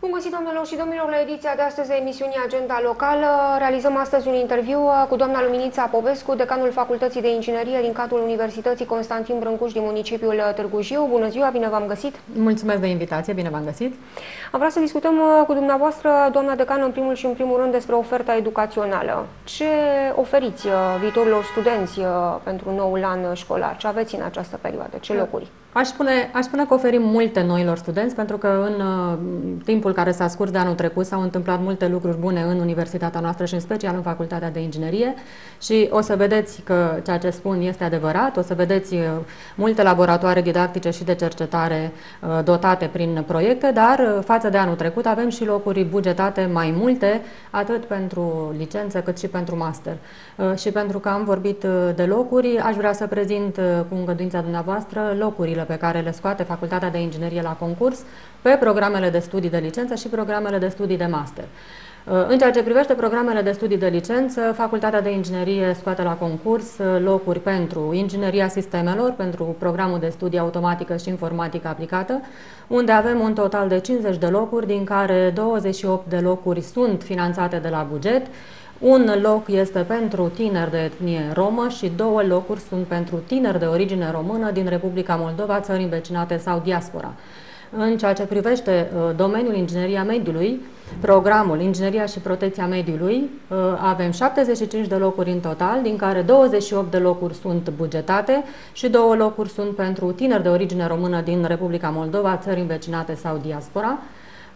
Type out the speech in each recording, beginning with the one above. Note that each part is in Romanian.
Bun găsit, doamnelor și domnilor, la ediția de astăzi a emisiunii Agenda Locală. Realizăm astăzi un interviu cu doamna Luminița Popescu, decanul Facultății de Inginerie din cadrul Universității Constantin Brâncuș din municipiul Târgu Jiu. Bună ziua, bine v-am găsit! Mulțumesc de invitație, bine v-am găsit! Am vrea să discutăm uh, cu dumneavoastră, doamna decan, în primul și în primul rând despre oferta educațională. Ce oferiți uh, viitorilor studenți uh, pentru noul an școlar? Ce aveți în această perioadă? Ce locuri? Aș spune, aș spune că oferim multe noilor studenți, pentru că în uh, timpul care s-a scurs de anul trecut s-au întâmplat multe lucruri bune în universitatea noastră și în special în Facultatea de Inginerie și o să vedeți că ceea ce spun este adevărat, o să vedeți uh, multe laboratoare didactice și de cercetare uh, dotate prin proiecte, dar uh, față de anul trecut avem și locuri bugetate mai multe, atât pentru licență cât și pentru master. Uh, și pentru că am vorbit uh, de locuri, aș vrea să prezint uh, cu îngăduința dumneavoastră locurile pe care le scoate Facultatea de Inginerie la concurs pe programele de studii de licență și programele de studii de master. În ceea ce privește programele de studii de licență, Facultatea de Inginerie scoate la concurs locuri pentru ingineria sistemelor, pentru programul de studii automatică și informatică aplicată, unde avem un total de 50 de locuri, din care 28 de locuri sunt finanțate de la buget, un loc este pentru tineri de etnie romă și două locuri sunt pentru tineri de origine română din Republica Moldova, țări învecinate sau diaspora. În ceea ce privește uh, domeniul ingineria mediului, programul Ingineria și Protecția Mediului, uh, avem 75 de locuri în total, din care 28 de locuri sunt bugetate și două locuri sunt pentru tineri de origine română din Republica Moldova, țări învecinate sau diaspora.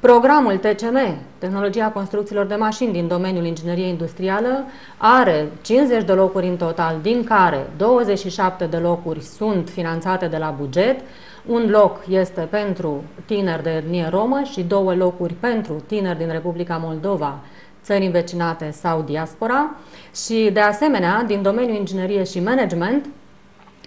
Programul TCM, Tehnologia Construcțiilor de Mașini din domeniul ingineriei industrială, are 50 de locuri în total, din care 27 de locuri sunt finanțate de la buget, un loc este pentru tineri de etnie romă și două locuri pentru tineri din Republica Moldova, țări învecinate sau diaspora. Și, de asemenea, din domeniul inginerie și management,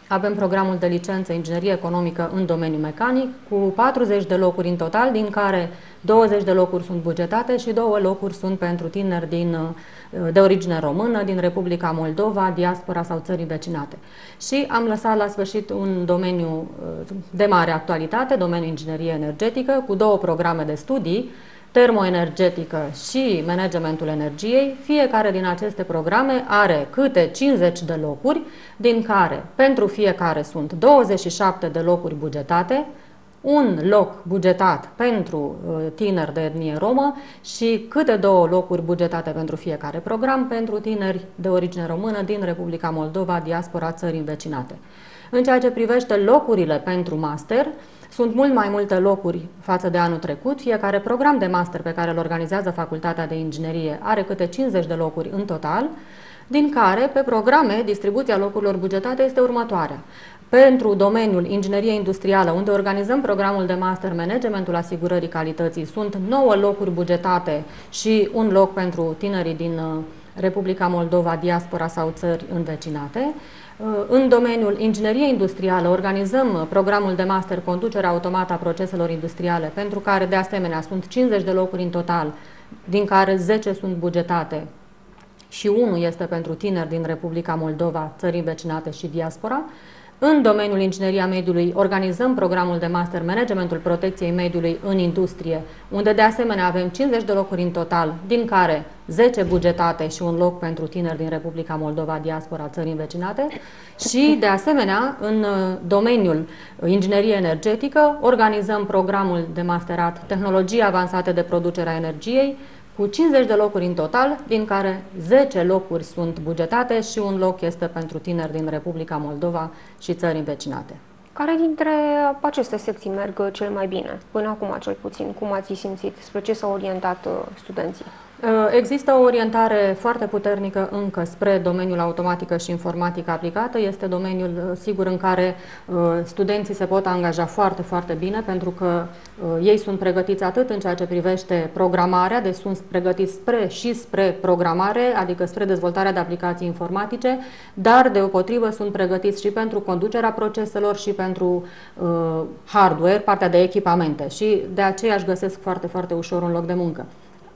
avem programul de licență inginerie economică în domeniul mecanic cu 40 de locuri în total, din care 20 de locuri sunt bugetate și două locuri sunt pentru tineri din, uh, de origine română, din Republica Moldova, diaspora sau țării vecinate. Și am lăsat la sfârșit un domeniu uh, de mare actualitate, domeniul inginerie energetică, cu două programe de studii, termoenergetică și managementul energiei, fiecare din aceste programe are câte 50 de locuri, din care pentru fiecare sunt 27 de locuri bugetate, un loc bugetat pentru uh, tineri de etnie romă și câte două locuri bugetate pentru fiecare program pentru tineri de origine română din Republica Moldova, diaspora țării învecinate. În ceea ce privește locurile pentru master, sunt mult mai multe locuri față de anul trecut. Fiecare program de master pe care îl organizează Facultatea de Inginerie are câte 50 de locuri în total, din care, pe programe, distribuția locurilor bugetate este următoarea. Pentru domeniul inginerie industrială, unde organizăm programul de master managementul asigurării calității, sunt 9 locuri bugetate și un loc pentru tinerii din uh, Republica Moldova, diaspora sau țări învecinate. Uh, în domeniul ingineriei industrială organizăm uh, programul de master conducerea automată a proceselor industriale, pentru care de asemenea sunt 50 de locuri în total, din care 10 sunt bugetate și unul este pentru tineri din Republica Moldova, țări învecinate și diaspora. În domeniul ingineria mediului organizăm programul de master managementul protecției mediului în industrie, unde de asemenea avem 50 de locuri în total, din care 10 bugetate și un loc pentru tineri din Republica Moldova, diaspora țării învecinate. Și de asemenea în uh, domeniul inginerie energetică organizăm programul de masterat tehnologie avansate de producere a energiei, cu 50 de locuri în total, din care 10 locuri sunt bugetate și un loc este pentru tineri din Republica Moldova și țări învecinate. Care dintre aceste secții merg cel mai bine, până acum cel puțin? Cum ați simțit? Spre ce s-au orientat uh, studenții? Uh, există o orientare foarte puternică încă spre domeniul automatică și informatică aplicată. Este domeniul, uh, sigur, în care uh, studenții se pot angaja foarte, foarte bine, pentru că ei sunt pregătiți atât în ceea ce privește programarea, deci sunt pregătiți spre și spre programare, adică spre dezvoltarea de aplicații informatice, dar deopotrivă sunt pregătiți și pentru conducerea proceselor și pentru uh, hardware, partea de echipamente și de aceea își găsesc foarte, foarte ușor un loc de muncă.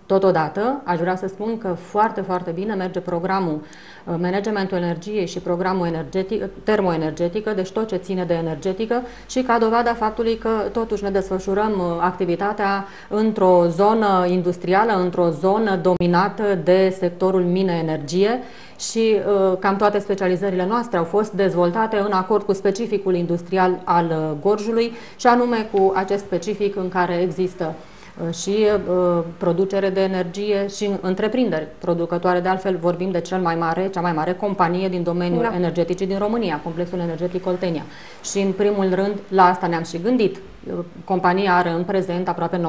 Totodată, aș vrea să spun că foarte, foarte bine merge programul uh, managementul energiei și programul energetic, termoenergetică, deci tot ce ține de energetică și ca dovada faptului că totuși ne desfășurăm uh, activitatea într-o zonă industrială, într-o zonă dominată de sectorul mine-energie și uh, cam toate specializările noastre au fost dezvoltate în acord cu specificul industrial al Gorjului și anume cu acest specific în care există. Uh, și uh, producere de energie și întreprinderi producătoare. De altfel, vorbim de cel mai mare, cea mai mare companie din domeniul da. energetic din România, Complexul Energetic Oltenia. Și, în primul rând, la asta ne-am și gândit. Uh, compania are în prezent aproape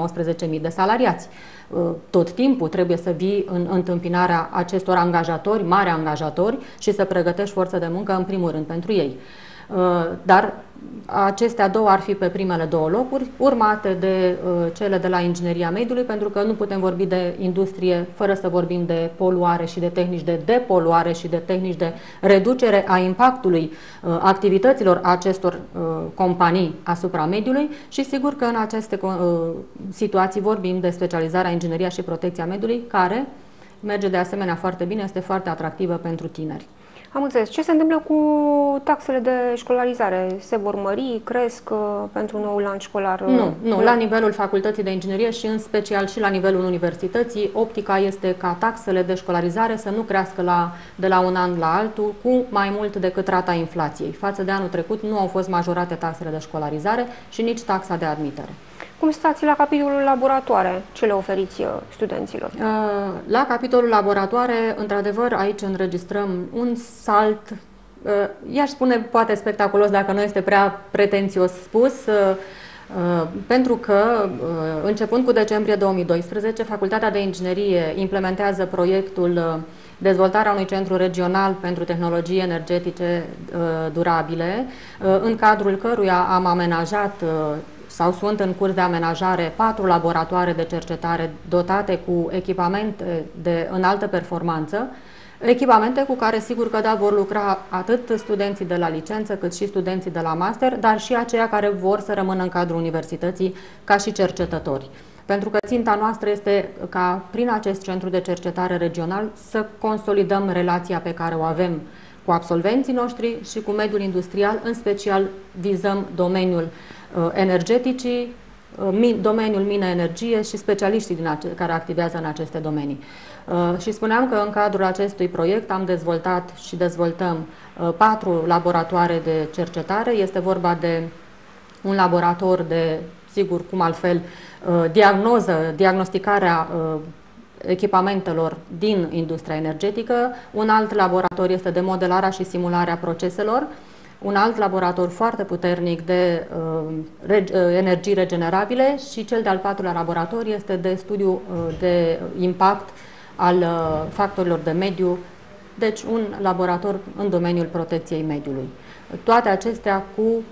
19.000 de salariați. Tot timpul trebuie să vii în întâmpinarea acestor angajatori, mari angajatori, și să pregătești forță de muncă, în primul rând, pentru ei. Dar Acestea două ar fi pe primele două locuri, urmate de uh, cele de la ingineria mediului, pentru că nu putem vorbi de industrie fără să vorbim de poluare și de tehnici de depoluare și de tehnici de reducere a impactului uh, activităților acestor uh, companii asupra mediului și sigur că în aceste uh, situații vorbim de specializarea ingineria și protecția mediului, care merge de asemenea foarte bine, este foarte atractivă pentru tineri. Am înțeles. Ce se întâmplă cu taxele de școlarizare? Se vor mări, cresc uh, pentru noul an școlar? Uh, nu, nu. La nivelul facultății de inginerie și în special și la nivelul universității, optica este ca taxele de școlarizare să nu crească la, de la un an la altul cu mai mult decât rata inflației. Față de anul trecut nu au fost majorate taxele de școlarizare și nici taxa de admitere. Cum stați la capitolul laboratoare? Ce le oferiți uh, studenților? Uh, la capitolul laboratoare, într-adevăr, aici înregistrăm un salt, uh, i-aș spune poate spectaculos dacă nu este prea pretențios spus, pentru că, începând cu decembrie 2012, Facultatea de Inginerie implementează proiectul dezvoltarea unui centru regional pentru tehnologii energetice durabile, în cadrul căruia am amenajat sau sunt în curs de amenajare patru laboratoare de cercetare dotate cu echipamente de înaltă performanță, echipamente cu care sigur că da, vor lucra atât studenții de la licență cât și studenții de la master, dar și aceia care vor să rămână în cadrul universității ca și cercetători. Pentru că ținta noastră este ca prin acest centru de cercetare regional să consolidăm relația pe care o avem cu absolvenții noștri și cu mediul industrial, în special vizăm domeniul Uh, energeticii, uh, domeniul mine-energie și specialiștii din care activează în aceste domenii. Uh, și spuneam că în cadrul acestui proiect am dezvoltat și dezvoltăm patru laboratoare de cercetare. Este vorba de un laborator de, sigur, cum altfel, diagnoză, diagnosticarea echipamentelor din industria energetică. Un alt laborator este de modelarea și simularea proceselor un alt laborator foarte puternic de uh, reg, uh, energii regenerabile și cel de-al patrulea laborator este de studiu uh, de impact al uh, factorilor de mediu, deci un laborator în domeniul protecției mediului. Toate acestea cu uh,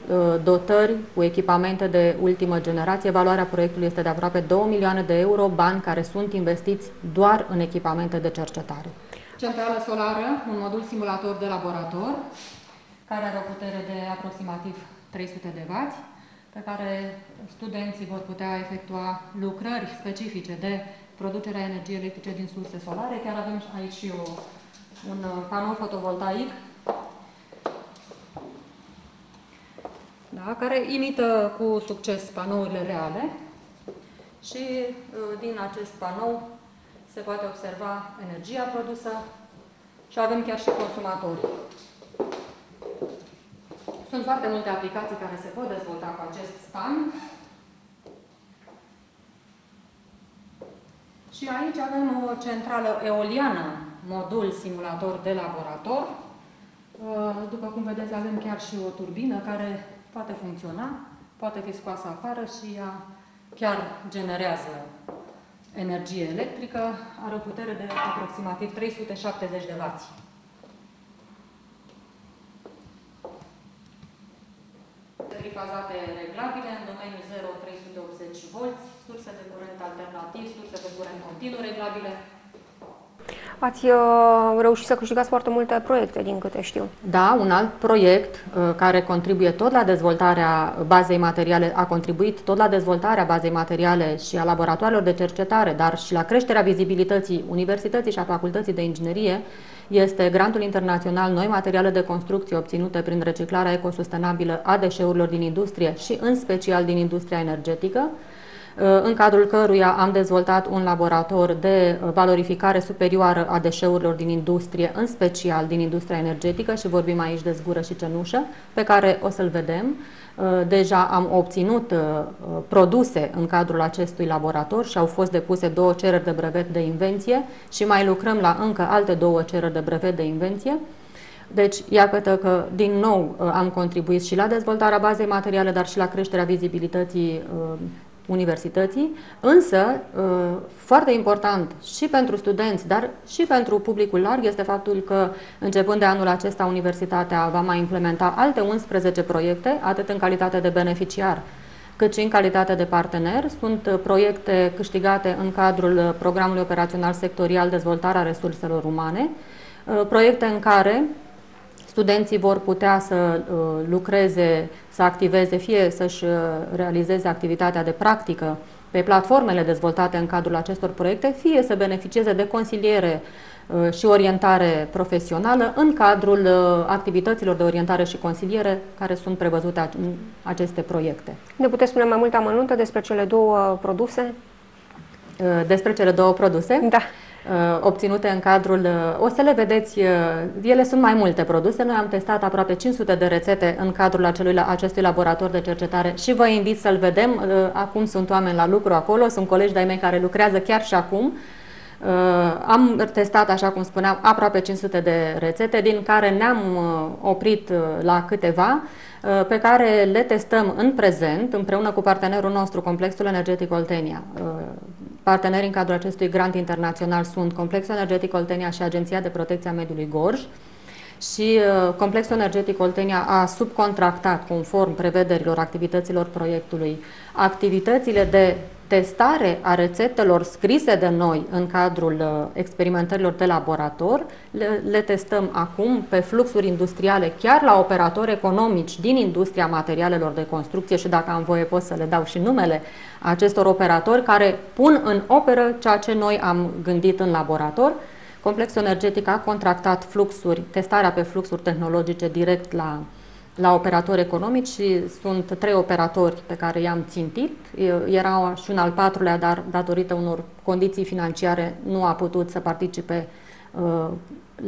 dotări, cu echipamente de ultimă generație. Valoarea proiectului este de aproape 2 milioane de euro, bani care sunt investiți doar în echipamente de cercetare. Centrală solară, un modul simulator de laborator, care are o putere de aproximativ 300 de W, pe care studenții vor putea efectua lucrări specifice de producerea energiei electrice din surse solare. Chiar avem aici și o, un uh, panou fotovoltaic da, care imită cu succes panourile reale și uh, din acest panou se poate observa energia produsă și avem chiar și consumatori. Sunt foarte multe aplicații care se pot dezvolta cu acest span. Și aici avem o centrală eoliană, modul simulator de laborator. Uh, după cum vedeți, avem chiar și o turbină care poate funcționa, poate fi scoasă afară și ea chiar generează energie electrică, are o putere de aproximativ 370 de W. trifazate reglabile în domeniul 0-380 volți, surse de curent alternativ, surse de curent continuu reglabile. Ați uh, reușit să câștigați foarte multe proiecte, din câte știu. Da, un alt proiect uh, care contribuie tot la dezvoltarea bazei materiale, a contribuit tot la dezvoltarea bazei materiale și a laboratoarelor de cercetare, dar și la creșterea vizibilității Universității și a Facultății de Inginerie, este grantul internațional Noi materiale de construcție obținute prin reciclarea ecosustenabilă a deșeurilor din industrie și în special din industria energetică, uh, în cadrul căruia am dezvoltat un laborator de valorificare superioară a deșeurilor din industrie, în special din industria energetică și vorbim aici de zgură și cenușă, pe care o să-l vedem. Uh, deja am obținut uh, produse în cadrul acestui laborator și au fost depuse două cereri de brevet de invenție și mai lucrăm la încă alte două cereri de brevet de invenție. Deci, iată că din nou uh, am contribuit și la dezvoltarea bazei materiale, dar și la creșterea vizibilității universității, însă foarte important și pentru studenți, dar și pentru publicul larg este faptul că începând de anul acesta Universitatea va mai implementa alte 11 proiecte, atât în calitate de beneficiar cât și în calitate de partener. Sunt proiecte câștigate în cadrul programului operațional sectorial Dezvoltarea Resurselor Umane, proiecte în care studenții vor putea să uh, lucreze, să activeze, fie să-și uh, realizeze activitatea de practică pe platformele dezvoltate în cadrul acestor proiecte, fie să beneficieze de consiliere uh, și orientare profesională în cadrul activităților de orientare și consiliere care sunt prevăzute în aceste proiecte. Ne puteți spune mai multe amănunte despre cele două produse? Despre cele două produse? Da. Uh, obținute în cadrul, uh, o să le vedeți, uh, ele sunt mai multe produse, noi am testat aproape 500 de rețete în cadrul acelui, acestui laborator de cercetare și vă invit să-l vedem, acum sunt oameni la lucru acolo, sunt colegi de-ai mei care lucrează chiar și acum, am testat, așa cum spuneam, aproape 500 de rețete, din care ne-am oprit la câteva, pe care le testăm în prezent, împreună cu partenerul nostru, Complexul Energetic Oltenia. Partenerii în cadrul acestui grant internațional sunt Complexul Energetic Oltenia și Agenția de Protecție a Mediului Gorj și uh, Complexul Energetic Oltenia a subcontractat, conform prevederilor activităților proiectului, activitățile de testare a rețetelor scrise de noi în cadrul uh, experimentărilor de laborator. Le, le testăm acum pe fluxuri industriale, chiar la operatori economici din industria materialelor de construcție și dacă am voie pot să le dau și numele acestor operatori care pun în operă ceea ce noi am gândit în laborator. Complexul energetic a contractat fluxuri, testarea pe fluxuri tehnologice direct la la operatori economici și sunt trei operatori pe care i-am țintit. Era și un al patrulea, dar datorită unor condiții financiare nu a putut să participe uh,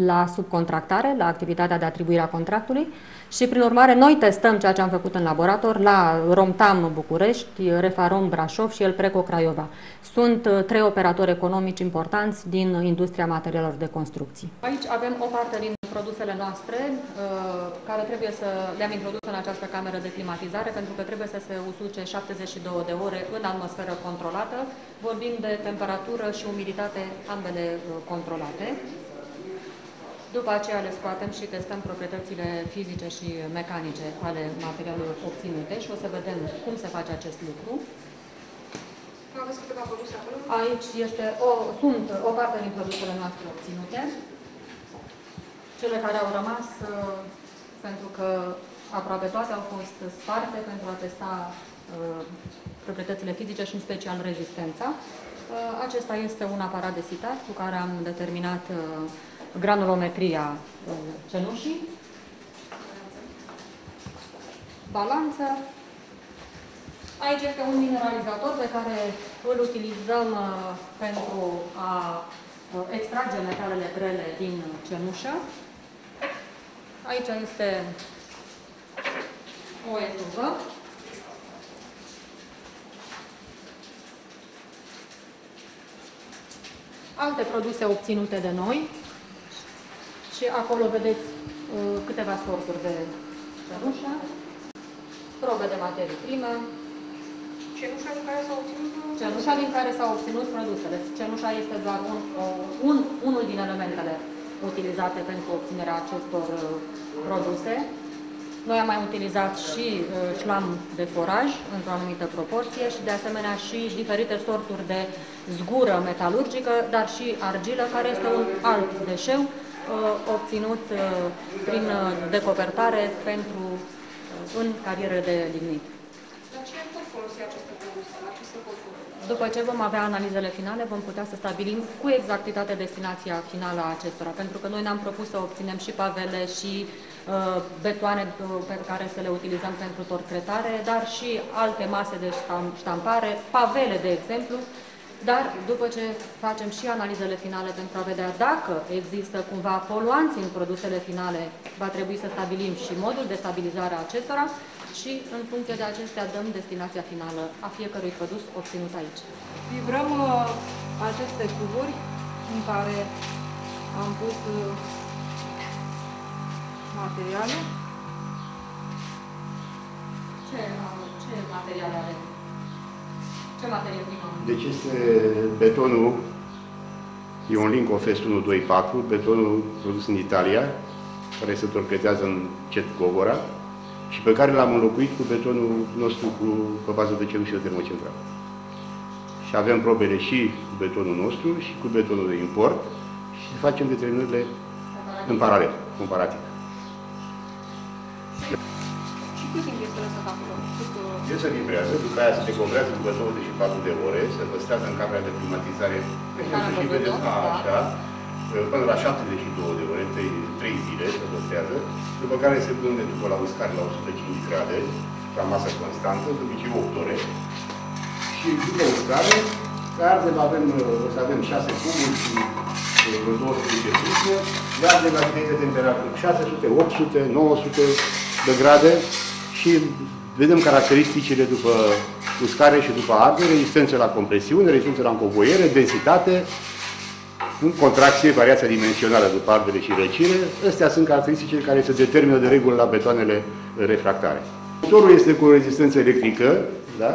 la subcontractare, la activitatea de atribuire a contractului și prin urmare noi testăm ceea ce am făcut în laborator la Romtam București, Refarom Brașov și El Preco Craiova. Sunt uh, trei operatori economici importanți din industria materialelor de construcții. Aici avem o parte din produsele noastre uh, care trebuie să le-am introdus în această cameră de climatizare pentru că trebuie să se usuce 72 de ore în atmosferă controlată. Vorbim de temperatură și umiditate ambele uh, controlate. După aceea le scoatem și testăm proprietățile fizice și mecanice ale materialelor obținute și o să vedem cum se face acest lucru. Aici este o, sunt o parte din produsele noastre obținute cele care au rămas, uh, pentru că aproape toate au fost sparte pentru a testa uh, proprietățile fizice și în special rezistența. Uh, acesta este un aparat de sitat cu care am determinat granulometria cenușii, balanță. Aici este un mineralizator pe care îl utilizăm pentru a extrage metalele grele din cenușă. Aici este o etuvă. Alte produse obținute de noi și acolo vedeți uh, câteva sorturi de cenușă, probe de materii primă, Cenușa din care s-au obținut, cenușa din care s-au obținut produsele. Cenușa este doar un, un, unul din elementele utilizate pentru obținerea acestor uh, produse. Noi am mai utilizat și uh, șlam de foraj într-o anumită proporție și de asemenea și diferite sorturi de zgură metalurgică, dar și argilă, care este un alt deșeu uh, obținut uh, prin uh, decopertare pentru uh, în carieră de lignit. Dar ce pot folosi aceste produse, aceste culturi? După ce vom avea analizele finale, vom putea să stabilim cu exactitate destinația finală a acestora, pentru că noi ne-am propus să obținem și pavele și uh, betoane uh, pe care să le utilizăm pentru torcretare, dar și alte mase de ștam- ștampare, pavele, de exemplu, dar după ce facem și analizele finale pentru a vedea dacă există cumva poluanți în produsele finale, va trebui să stabilim și modul de stabilizare a acestora și în funcție de acestea dăm destinația finală a fiecărui produs obținut aici. Livrăm uh, aceste cuburi în care am pus uh, materiale. Ce, ce materiale avem? Ce materie primă? Deci este betonul, e un Linkofest 124, betonul produs în Italia, care se torcretează în cet Gogora și pe care l-am înlocuit cu betonul nostru cu, pe bază de cenușă termocentral. Și avem probele și cu betonul nostru și cu betonul de import și facem determinările în paralel, comparativ. Și cât timp este lăsat acolo? Cât, uh, El se livrează, după aia se decorează după 24 de ore, se păstrează în camera de climatizare, Care am și văzut-o, vedeți, a, da. așa, până la 72 de ore, 3, 3 zile se păstrează, după care se pune după la uscare la 105 grade, la masă constantă, de obicei 8 ore, și după uscare, pe ardem avem, o să avem 6 cuburi și uh, vreo 200 de prisme, le ardem la diferite temperaturi, 600, 800, 900 de grade și vedem caracteristicile după uscare și după ardere, rezistență la compresiune, rezistență la încovoiere, densitate, în contracție, variația dimensională după ardere și răcire. Astea sunt caracteristicile care se determină de regulă la betoanele refractare. Motorul este cu o rezistență electrică, da?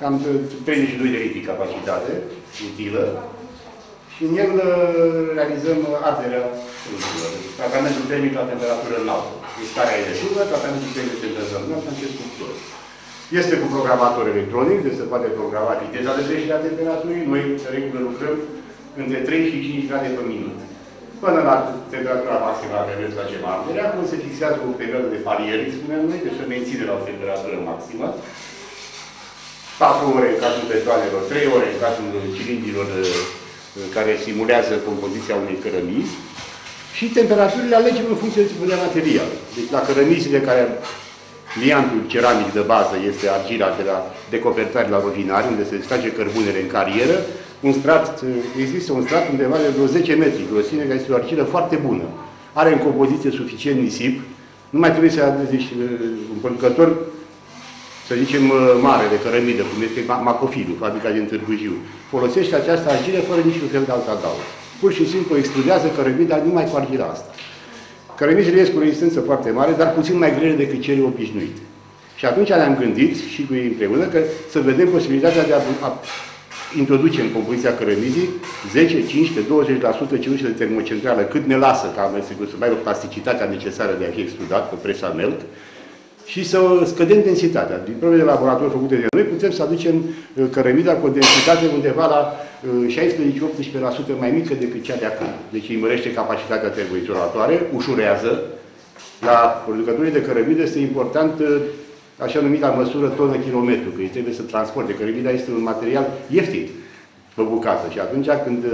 cam 32 de litri capacitate utilă și în el uh, realizăm arderea produselor. Tratamentul termic la temperatură înaltă. Uscarea electrică, tratamentul termic la temperatură înaltă, acest cuptor. Este cu programator electronic, deci se poate programa viteza de creștere a temperaturii. Noi, de regulă, lucrăm între 3 și 5 grade pe minut. Până la temperatura maximă la care vreți facem arderea, acum se fixează o perioadă de paliere, spuneam noi, deci se menține la o temperatură maximă. 4 ore în cazul betoanelor, 3 ore în cazul cilindrilor uh, care simulează compoziția unei cărămizi și temperaturile alegem în funcție de tipul de material. Deci la cărămizile care liantul ceramic de bază este argila de la decopertare la rovinari, unde se extrage cărbunele în carieră, un strat, uh, există un strat undeva de vreo 10 metri grosime, care este o argilă foarte bună. Are în compoziție suficient nisip, nu mai trebuie să deci, un producător să zicem, uh, mare de cărămidă, cum este Macofilul, fabrica din Târgu Jiu, folosește această argilă fără niciun fel de alt adaug. Pur și simplu extrudează cărămida numai cu argila asta. Cărămizile ies cu rezistență foarte mare, dar puțin mai grele decât cele obișnuite. Și atunci ne-am gândit și cu ei împreună că să vedem posibilitatea de a, a introduce în compoziția cărămizii 10, 15, 20% cenușă de termocentrală, cât ne lasă ca amestecul să mai aibă plasticitatea necesară de a fi extrudat pe presa melt, și să scădem densitatea. Din probele de laborator făcute de noi, putem să aducem uh, cărămida cu o densitate undeva la uh, 16-18% mai mică decât cea de acum. Deci îi mărește capacitatea termoizolatoare, ușurează. La producătorii de cărămidă este important uh, așa numita măsură tonă-kilometru, că ei trebuie să transporte. Cărămida este un material ieftin pe bucată și atunci când,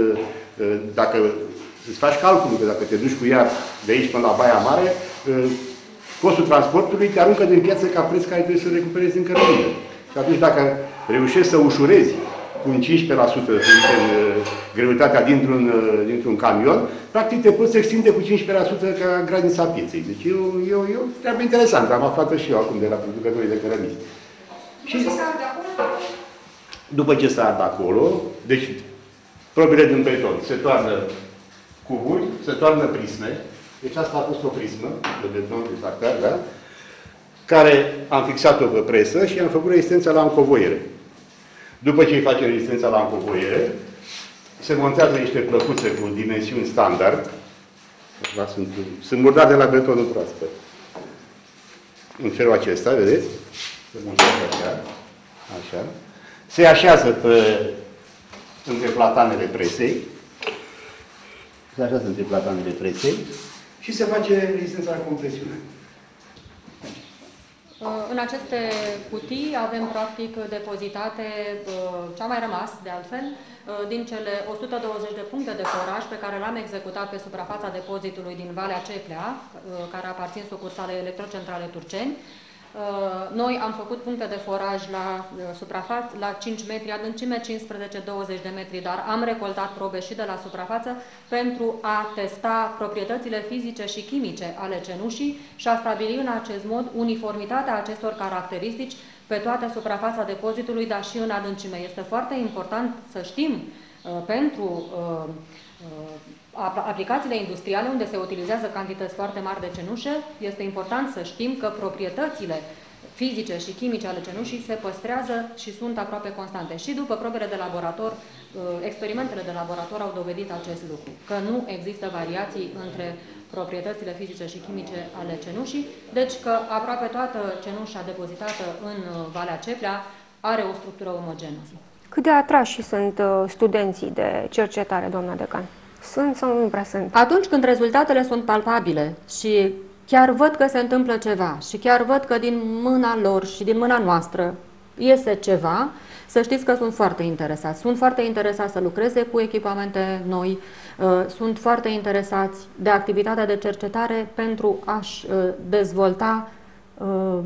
dacă îți faci calculul că dacă te duci cu ea de aici până la Baia Mare, costul transportului te aruncă din piață ca preț care trebuie să recuperezi în cărămidă. Și atunci dacă reușești să ușurezi cu un 15% din greutatea dintr-un dintr camion, practic te poți extinde cu 15% ca granița pieței. Deci e o, e, o, e o treabă interesantă. Am aflat și eu acum de la producătorii de cărămizi. Și ce se arde acolo? După ce s-a ard acolo, deci probele din beton, se toarnă cuburi, se toarnă prisme, deci asta a fost o prismă de beton de sactar, da? care am fixat-o pe presă și am făcut rezistența la încovoiere. După ce îi face rezistența la încovoiere, se montează niște plăcuțe cu dimensiuni standard. Da, sunt, sunt murdate la betonul proaspăt. în felul acesta, vedeți? Se muncește așa, așa. Se așează pe, între platanele presei, se așează între platanele presei și se face rezistența la compresiune. Uh, în aceste cutii avem practic depozitate uh, ce a mai rămas de altfel uh, din cele 120 de puncte de foraj pe care le-am executat pe suprafața depozitului din Valea Ceplea, care aparțin sucursalei electrocentrale Turceni. Noi am făcut puncte de foraj la suprafață, la 5 metri adâncime, 15-20 de metri, dar am recoltat probe și de la suprafață pentru a testa proprietățile fizice și chimice ale cenușii și a stabili în acest mod uniformitatea acestor caracteristici pe toată suprafața depozitului, dar și în adâncime. Este foarte important să știm uh, pentru uh, uh, aplicațiile industriale unde se utilizează cantități foarte mari de cenușă, este important să știm că proprietățile fizice și chimice ale cenușii se păstrează și sunt aproape constante. Și după probele de laborator, uh, experimentele de laborator au dovedit acest lucru, că nu există variații între proprietățile fizice și chimice ale cenușii, deci că aproape toată cenușa depozitată în uh, Valea Ceplea are o structură omogenă. Cât de atrași sunt uh, studenții de cercetare, doamna decan? Sunt sau nu prea sunt? Atunci când rezultatele sunt palpabile și chiar văd că se întâmplă ceva și chiar văd că din mâna lor și din mâna noastră iese ceva, să știți că sunt foarte interesați. Sunt foarte interesați să lucreze cu echipamente noi, uh, sunt foarte interesați de activitatea de cercetare pentru a-și uh, dezvolta uh,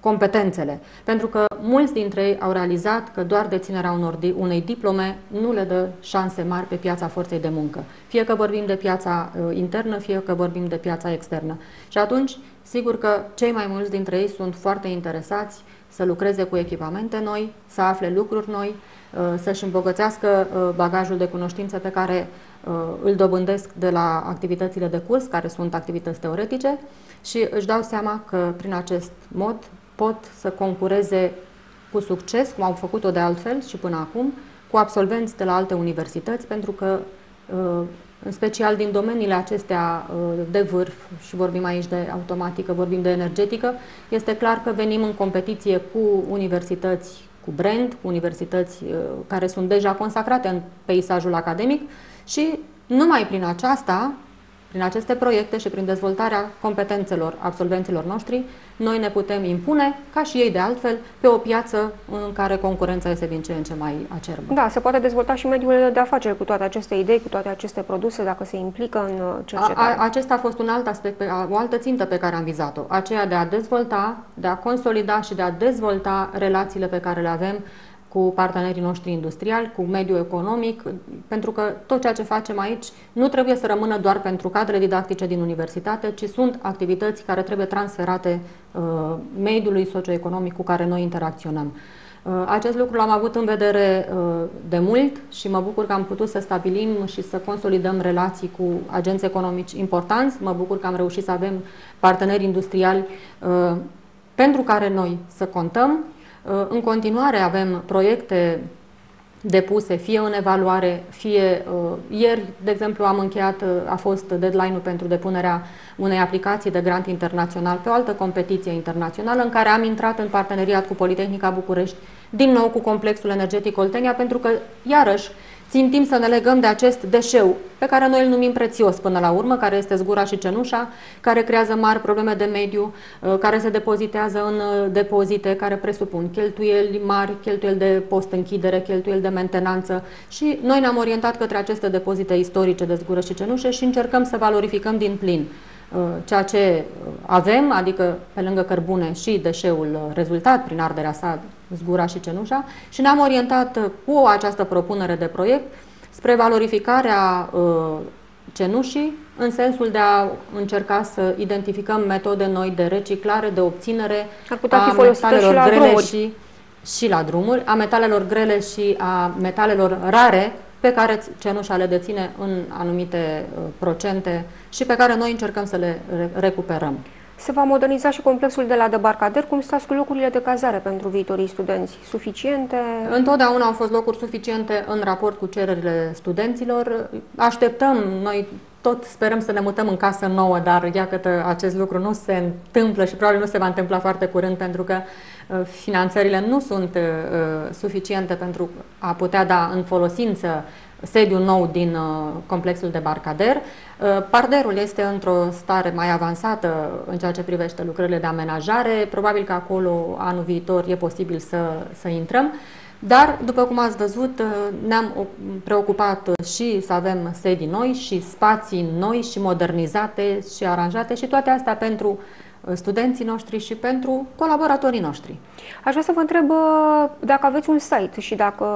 competențele. Pentru că mulți dintre ei au realizat că doar deținerea unor, unei diplome nu le dă șanse mari pe piața forței de muncă. Fie că vorbim de piața uh, internă, fie că vorbim de piața externă. Și atunci, sigur că cei mai mulți dintre ei sunt foarte interesați să lucreze cu echipamente noi, să afle lucruri noi, uh, să-și îmbogățească uh, bagajul de cunoștințe pe care uh, îl dobândesc de la activitățile de curs, care sunt activități teoretice, și își dau seama că prin acest mod pot să concureze cu succes, cum au făcut-o de altfel și până acum, cu absolvenți de la alte universități, pentru că, uh, în special din domeniile acestea uh, de vârf, și vorbim aici de automatică, vorbim de energetică, este clar că venim în competiție cu universități cu brand, cu universități uh, care sunt deja consacrate în peisajul academic și numai prin aceasta prin aceste proiecte și prin dezvoltarea competențelor absolvenților noștri, noi ne putem impune, ca și ei de altfel, pe o piață în care concurența este din ce în ce mai acerbă. Da, se poate dezvolta și mediul de afaceri cu toate aceste idei, cu toate aceste produse, dacă se implică în uh, cercetare. A, a, acesta a fost un alt aspect, o altă țintă pe care am vizat-o, aceea de a dezvolta, de a consolida și de a dezvolta relațiile pe care le avem cu partenerii noștri industriali, cu mediul economic, pentru că tot ceea ce facem aici nu trebuie să rămână doar pentru cadrele didactice din universitate, ci sunt activități care trebuie transferate uh, mediului socioeconomic cu care noi interacționăm. Uh, acest lucru l-am avut în vedere uh, de mult și mă bucur că am putut să stabilim și să consolidăm relații cu agenți economici importanți. Mă bucur că am reușit să avem parteneri industriali uh, pentru care noi să contăm Uh, în continuare avem proiecte depuse, fie în evaluare, fie uh, ieri, de exemplu, am încheiat, uh, a fost deadline-ul pentru depunerea unei aplicații de grant internațional pe o altă competiție internațională în care am intrat în parteneriat cu Politehnica București, din nou cu complexul energetic Oltenia, pentru că, iarăși, țintim să ne legăm de acest deșeu, pe care noi îl numim prețios până la urmă, care este zgura și cenușa, care creează mari probleme de mediu, uh, care se depozitează în uh, depozite, care presupun cheltuieli mari, cheltuieli de post-închidere, cheltuieli de mentenanță. Și noi ne-am orientat către aceste depozite istorice de zgură și cenușă și încercăm să valorificăm din plin uh, ceea ce avem, adică pe lângă cărbune și deșeul rezultat prin arderea sa zgura și cenușa și ne-am orientat uh, cu această propunere de proiect spre valorificarea uh, cenușii în sensul de a încerca să identificăm metode noi de reciclare, de obținere Ar putea fi a metalelor și la grele drumuri. și, și la drumuri, a metalelor grele și a metalelor rare pe care cenușa le deține în anumite uh, procente și pe care noi încercăm să le recuperăm. Se va moderniza și complexul de la debarcader. Cum stați cu locurile de cazare pentru viitorii studenți? Suficiente? Întotdeauna au fost locuri suficiente în raport cu cererile studenților. Așteptăm, noi tot sperăm să ne mutăm în casă nouă, dar iată acest lucru nu se întâmplă și probabil nu se va întâmpla foarte curând pentru că uh, finanțările nu sunt uh, suficiente pentru a putea da în folosință sediul nou din complexul de Barcader. Parderul este într-o stare mai avansată în ceea ce privește lucrările de amenajare. Probabil că acolo anul viitor e posibil să, să intrăm. Dar, după cum ați văzut, uh, ne-am preocupat și să avem sedii noi și spații noi și modernizate și aranjate și toate astea pentru Uh, studenții noștri și pentru colaboratorii noștri. Aș vrea să vă întreb uh, dacă aveți un site și dacă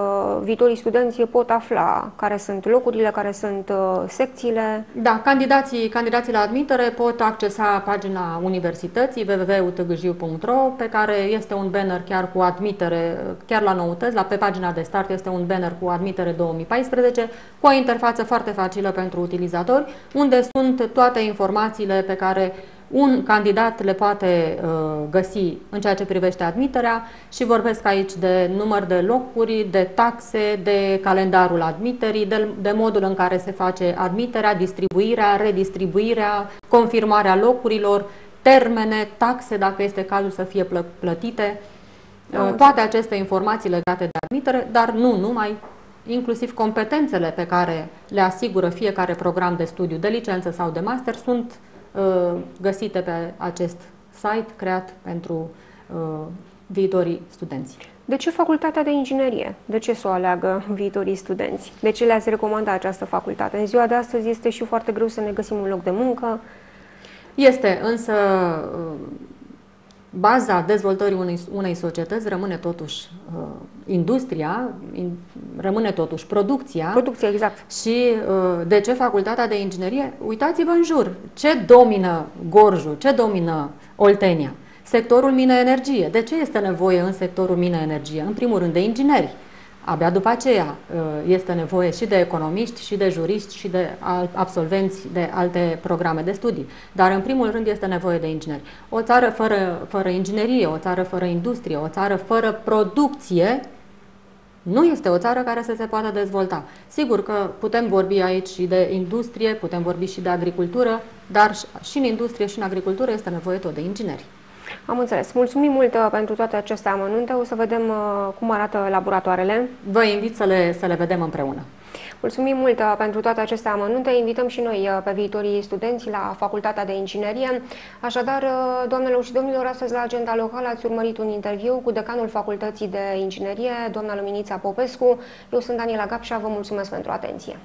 viitorii studenți pot afla care sunt locurile, care sunt uh, secțiile. Da, candidații, candidații la admitere pot accesa pagina universității www.utgjiu.ro pe care este un banner chiar cu admitere, chiar la noutăți, la pe pagina de start este un banner cu admitere 2014 cu o interfață foarte facilă pentru utilizatori, unde sunt toate informațiile pe care un candidat le poate uh, găsi în ceea ce privește admiterea și vorbesc aici de număr de locuri, de taxe, de calendarul admiterii, de, de modul în care se face admiterea, distribuirea, redistribuirea, confirmarea locurilor, termene, taxe dacă este cazul să fie plă, plătite, uh, toate aceste informații legate de admitere, dar nu numai, inclusiv competențele pe care le asigură fiecare program de studiu de licență sau de master sunt Uh, găsite pe acest site creat pentru uh, viitorii studenți. De ce facultatea de inginerie? De ce să o aleagă viitorii studenți? De ce le-ați recomanda această facultate? În ziua de astăzi este și foarte greu să ne găsim un loc de muncă. Este, însă uh, baza dezvoltării unei, unei societăți rămâne totuși uh, industria, in, rămâne totuși producția. Producția, exact. Și uh, de ce facultatea de inginerie? Uitați-vă în jur. Ce domină Gorjul? Ce domină Oltenia? Sectorul mine-energie. De ce este nevoie în sectorul mine-energie? În primul rând de ingineri. Abia după aceea uh, este nevoie și de economiști, și de juriști, și de absolvenți de alte programe de studii. Dar în primul rând este nevoie de ingineri. O țară fără, fără inginerie, o țară fără industrie, o țară fără producție, nu este o țară care să se poată dezvolta. Sigur că putem vorbi aici și de industrie, putem vorbi și de agricultură, dar și în industrie și în agricultură este nevoie tot de ingineri. Am înțeles. Mulțumim mult uh, pentru toate aceste amănunte. O să vedem uh, cum arată laboratoarele. Vă invit să le, să le vedem împreună. Mulțumim mult uh, pentru toate aceste amănunte. Invităm și noi pe viitorii studenți la Facultatea de Inginerie. Așadar, doamnelor și domnilor, astăzi la agenda locală ați urmărit un interviu cu decanul Facultății de Inginerie, doamna Luminița Popescu. Eu sunt Daniela Gapșa, vă mulțumesc pentru atenție.